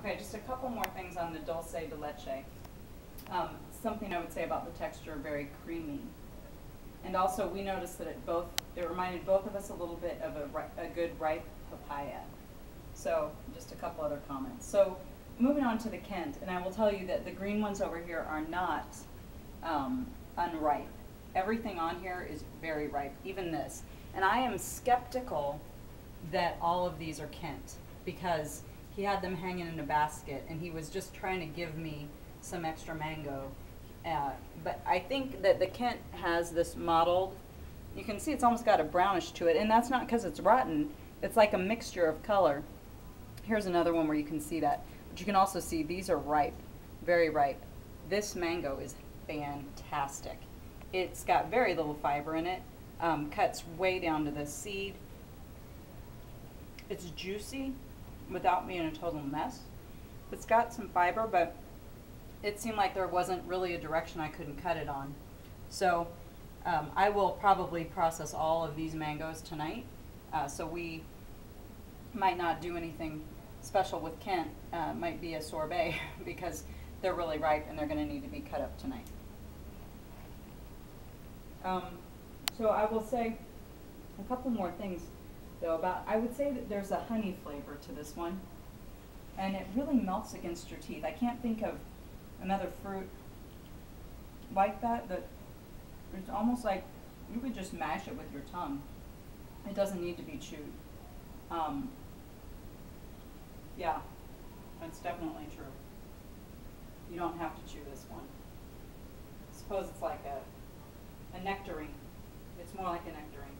Okay, just a couple more things on the dulce de leche. Um, something I would say about the texture, very creamy. And also, we noticed that it both, it reminded both of us a little bit of a, a good ripe papaya. So, just a couple other comments. So, moving on to the Kent, and I will tell you that the green ones over here are not um, unripe. Everything on here is very ripe, even this. And I am skeptical that all of these are Kent because he had them hanging in a basket and he was just trying to give me some extra mango. Uh, but I think that the Kent has this mottled, you can see it's almost got a brownish to it, and that's not because it's rotten. It's like a mixture of color. Here's another one where you can see that. But you can also see these are ripe, very ripe. This mango is fantastic. It's got very little fiber in it, um, cuts way down to the seed. It's juicy without being a total mess. It's got some fiber, but it seemed like there wasn't really a direction I couldn't cut it on. So um, I will probably process all of these mangoes tonight. Uh, so we might not do anything special with Kent. Uh, might be a sorbet because they're really ripe and they're going to need to be cut up tonight. Um, so I will say a couple more things though about, I would say that there's a honey flavor to this one. And it really melts against your teeth. I can't think of another fruit like that that it's almost like you could just mash it with your tongue. It doesn't need to be chewed. Um, yeah, that's definitely true. You don't have to chew this one. Suppose it's like a, a nectarine. It's more like a nectarine.